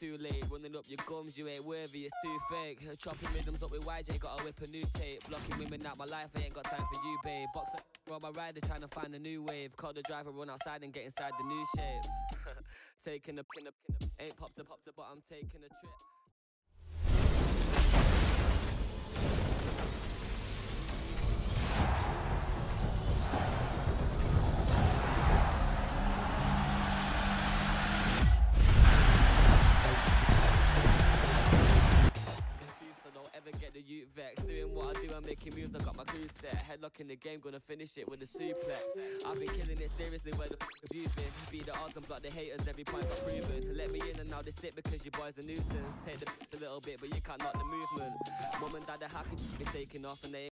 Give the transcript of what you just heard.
too late. Running up your gums, you ain't worthy, it's too fake. Chopping rhythms up with YJ, gotta whip a new tape. Blocking women out my life, I ain't got time for you, babe. Box up on my rider, trying to find a new wave. Call the driver, run outside and get inside the new shape. taking a pin, a pin, a ain't popped up, popped up, but I'm taking a trip. Don't get the youth vex. Doing what I do, I'm making moves, I got my crew set. Headlock in the game, gonna finish it with a suplex. I've been killing it seriously, where the f have you been? Beat the odds and block the haters, every point got proven. Let me in and now they sit because your boy's a nuisance. Take the f- a little bit, but you can't knock the movement. Mum and dad are happy, be taking off and they